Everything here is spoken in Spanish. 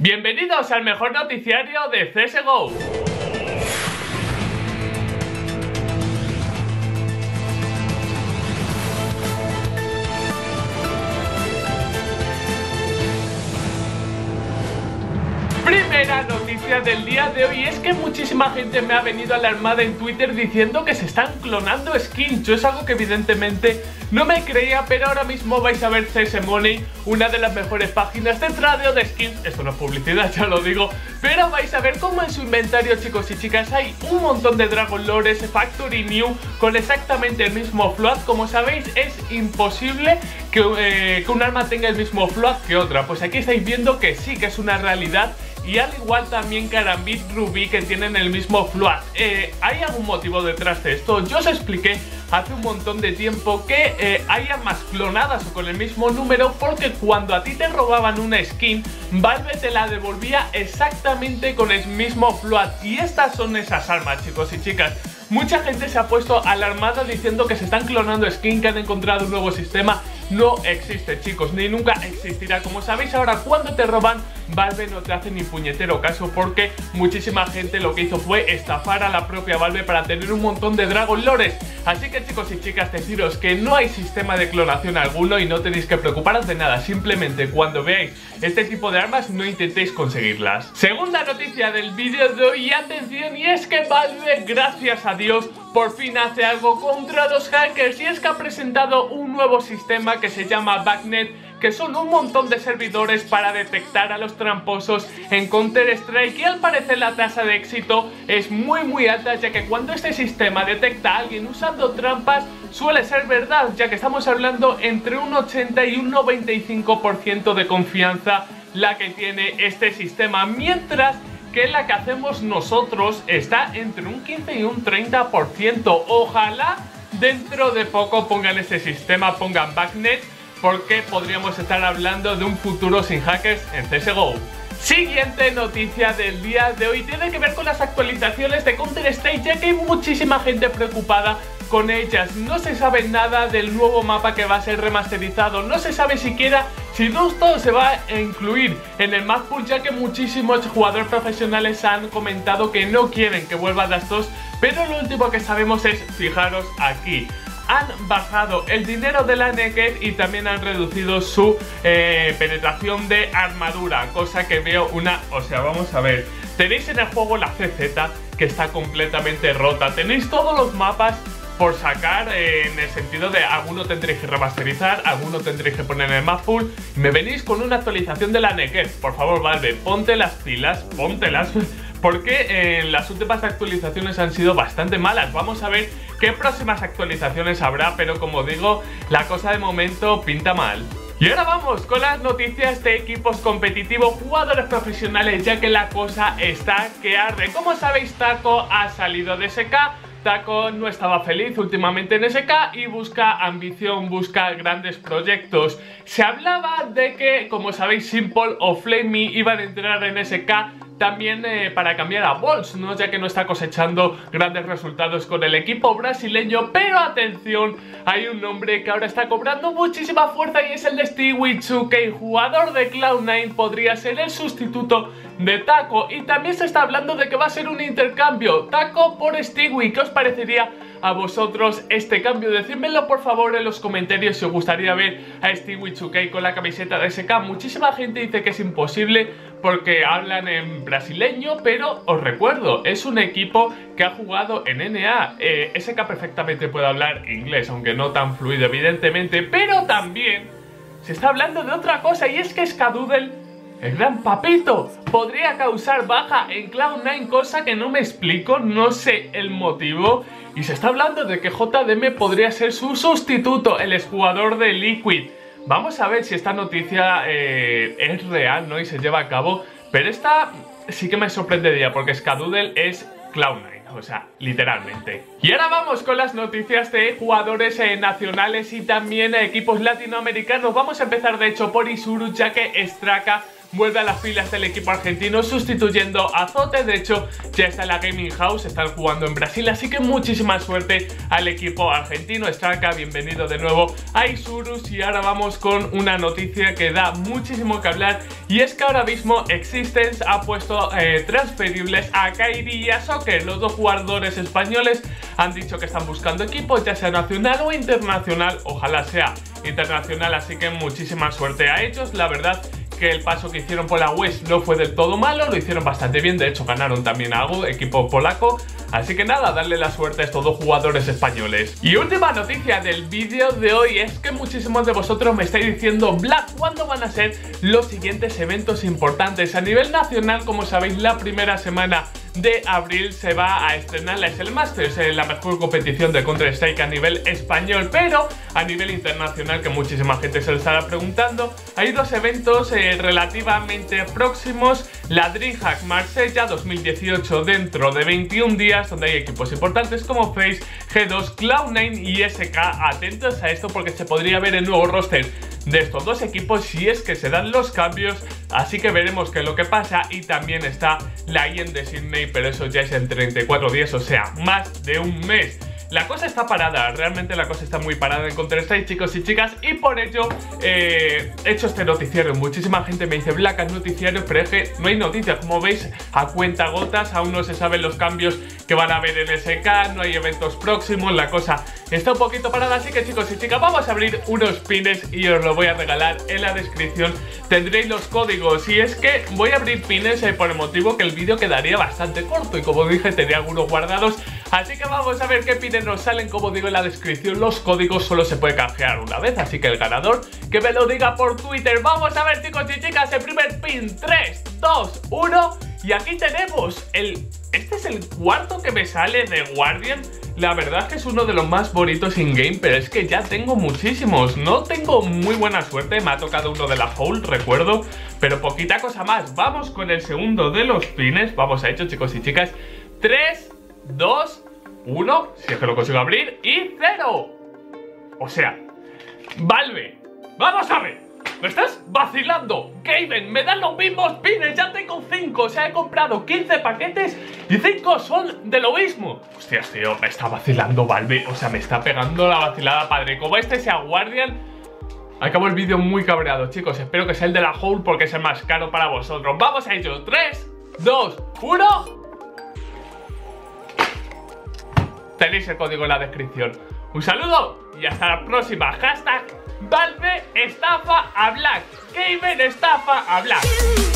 Bienvenidos al mejor noticiario de CSGO. Primera noticia del día de hoy es que muchísima gente me ha venido alarmada en Twitter diciendo que se están clonando skins. Yo es algo que evidentemente no me creía, pero ahora mismo vais a ver CS Money, una de las mejores páginas de tradeo de skins. Esto no es publicidad, ya lo digo, pero vais a ver cómo en su inventario, chicos y chicas, hay un montón de Dragon Lores Factory New con exactamente el mismo float. Como sabéis, es imposible que, eh, que un arma tenga el mismo float que otra. Pues aquí estáis viendo que sí, que es una realidad y al igual también Karambit Ruby que tienen el mismo float. Eh, ¿Hay algún motivo detrás de esto? Yo os expliqué hace un montón de tiempo que eh, haya más clonadas o con el mismo número porque cuando a ti te robaban una skin, Valve te la devolvía exactamente con el mismo float y estas son esas armas chicos y chicas. Mucha gente se ha puesto alarmada diciendo que se están clonando skin, que han encontrado un nuevo sistema. No existe, chicos, ni nunca existirá. Como sabéis ahora, cuando te roban, Valve no te hace ni puñetero caso porque muchísima gente lo que hizo fue estafar a la propia Valve para tener un montón de Dragon Lores. Así que chicos y chicas, deciros que no hay sistema de clonación alguno y no tenéis que preocuparos de nada. Simplemente cuando veáis este tipo de armas no intentéis conseguirlas. Segunda noticia del vídeo de hoy, atención, y es que Valve, gracias a Dios, por fin hace algo contra los hackers y es que ha presentado un nuevo sistema que se llama Backnet que son un montón de servidores para detectar a los tramposos en Counter-Strike y al parecer la tasa de éxito es muy muy alta ya que cuando este sistema detecta a alguien usando trampas suele ser verdad ya que estamos hablando entre un 80 y un 95% de confianza la que tiene este sistema mientras que la que hacemos nosotros está entre un 15 y un 30%. Ojalá dentro de poco pongan este sistema, pongan Backnet, porque podríamos estar hablando de un futuro sin hackers en CSGO. Siguiente noticia del día de hoy tiene que ver con las actualizaciones de Counter-Strike ya que hay muchísima gente preocupada con ellas. No se sabe nada del nuevo mapa que va a ser remasterizado, no se sabe siquiera si todo se va a incluir en el map pool ya que muchísimos jugadores profesionales han comentado que no quieren que vuelva Dust 2, pero lo último que sabemos es, fijaros aquí, han bajado el dinero de la Naked y también han reducido su eh, penetración de armadura, cosa que veo una... O sea, vamos a ver, tenéis en el juego la CZ que está completamente rota, tenéis todos los mapas por sacar eh, en el sentido de alguno tendréis que remasterizar, alguno tendréis que poner en el map full. Me venís con una actualización de la Naked. Por favor, Valve, ponte las pilas, póntelas. Porque eh, las últimas actualizaciones han sido bastante malas. Vamos a ver qué próximas actualizaciones habrá, pero como digo, la cosa de momento pinta mal. Y ahora vamos con las noticias de equipos competitivos, jugadores profesionales, ya que la cosa está que arde. Como sabéis, Taco ha salido de SK Taco no estaba feliz últimamente en SK y busca ambición, busca grandes proyectos. Se hablaba de que, como sabéis, Simple o Flamey iban a entrar en SK también eh, para cambiar a Bols, ¿no? ya que no está cosechando grandes resultados con el equipo brasileño, pero atención, hay un nombre que ahora está cobrando muchísima fuerza y es el de Stewie el jugador de Cloud9 podría ser el sustituto de Taco y también se está hablando de que va a ser un intercambio, Taco por Stewie, ¿qué os parecería a vosotros este cambio? Decídmelo por favor en los comentarios si os gustaría ver a Stewie 2 con la camiseta de SK, muchísima gente dice que es imposible porque hablan en brasileño, pero os recuerdo, es un equipo que ha jugado en NA. Eh, SK perfectamente puede hablar inglés, aunque no tan fluido evidentemente, pero también se está hablando de otra cosa y es que Skadoodle, el gran papito, podría causar baja en Cloud9, cosa que no me explico, no sé el motivo. Y se está hablando de que JDM podría ser su sustituto, el exjugador de Liquid. Vamos a ver si esta noticia eh, es real, ¿no? Y se lleva a cabo. Pero esta sí que me sorprendería porque Skadoodle es Cloud9, o sea, literalmente. Y ahora vamos con las noticias de jugadores eh, nacionales y también equipos latinoamericanos. Vamos a empezar de hecho por Isuru, ya que Straka vuelve a las filas del equipo argentino sustituyendo a Zote. De hecho, ya está en la Gaming House, están jugando en Brasil, así que muchísima suerte al equipo argentino. Straka, bienvenido de nuevo a Isurus y ahora vamos con una noticia que da muchísimo que hablar y es que ahora mismo Existence ha puesto eh, transferibles a Kairi y a Soccer. Los dos jugadores españoles han dicho que están buscando equipos, ya sea nacional o internacional, ojalá sea internacional, así que muchísima suerte a ellos. La verdad que el paso que hicieron por la West no fue del todo malo, lo hicieron bastante bien, de hecho ganaron también algo, equipo polaco, así que nada, darle la suerte a estos dos jugadores españoles. Y última noticia del vídeo de hoy es que muchísimos de vosotros me estáis diciendo, Black, ¿cuándo van a ser los siguientes eventos importantes? A nivel nacional, como sabéis, la primera semana de abril se va a estrenar la SL Masters, la mejor competición de Counter-Strike a nivel español, pero a nivel internacional, que muchísima gente se lo estará preguntando, hay dos eventos eh, relativamente próximos, la DreamHack Marsella 2018 dentro de 21 días, donde hay equipos importantes como Face, G2, Cloud9 y SK. Atentos a esto porque se podría ver el nuevo roster de estos dos equipos si es que se dan los cambios, así que veremos qué es lo que pasa y también está la IEN de Sydney, pero eso ya es en 34 días, o sea, más de un mes. La cosa está parada, realmente la cosa está muy parada en Counter-Strike, chicos y chicas, y por ello eh, he hecho este noticiario. Muchísima gente me dice, Black, es noticiario, pero es que no hay noticias. Como veis, a cuenta gotas, aún no se saben los cambios que van a haber en SK, no hay eventos próximos, la cosa está un poquito parada. Así que, chicos y chicas, vamos a abrir unos pines y os lo voy a regalar en la descripción. Tendréis los códigos, y es que voy a abrir pines eh, por el motivo que el vídeo quedaría bastante corto, y como dije, tenía algunos guardados. Así que vamos a ver qué pines nos salen, como digo en la descripción, los códigos solo se puede canjear una vez, así que el ganador que me lo diga por Twitter. Vamos a ver chicos y chicas, el primer pin, 3, 2, 1 y aquí tenemos el... Este es el cuarto que me sale de Guardian la verdad es que es uno de los más bonitos in-game, pero es que ya tengo muchísimos. No tengo muy buena suerte, me ha tocado uno de la Foul, recuerdo, pero poquita cosa más. Vamos con el segundo de los pines. Vamos a hecho, chicos y chicas. 3, 2, 1, si es que lo consigo abrir, y 0. O sea, Valve, vamos a ver. ¿Me estás vacilando? Gaben, me dan los mismos pines, ya tengo 5, o sea, he comprado 15 paquetes y 5 son de lo mismo. Hostias, tío, me está vacilando Valve, o sea, me está pegando la vacilada padre. Como este sea Guardian, acabo el vídeo muy cabreado, chicos. Espero que sea el de la Hole porque es el más caro para vosotros. Vamos a ello, 3, 2, 1... Tenéis el código en la descripción. Un saludo y hasta la próxima. Hashtag Valve estafa a Black. Gamer estafa a Black.